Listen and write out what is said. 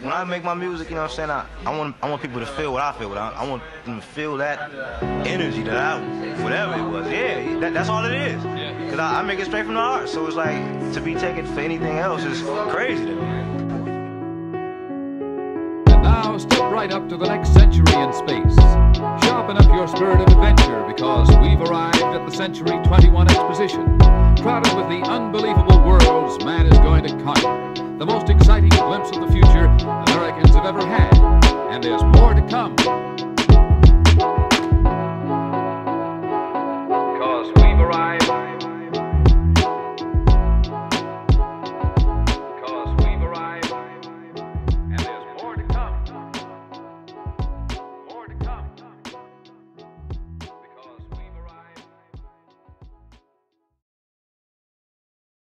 when I make my music, you know what I'm saying? I, I want I want people to feel what I feel. I, I want them to feel that energy that I, whatever it was. Yeah, that, that's all it is. Because I, I make it straight from the heart. So it's like, to be taken for anything else is crazy to me. And now step right up to the next century in space. Sharpen up your spirit of adventure because we've arrived at the Century 21 Exposition, crowded with the unbelievable worlds man is going to conquer. The most exciting glimpse of the future And there's more to come.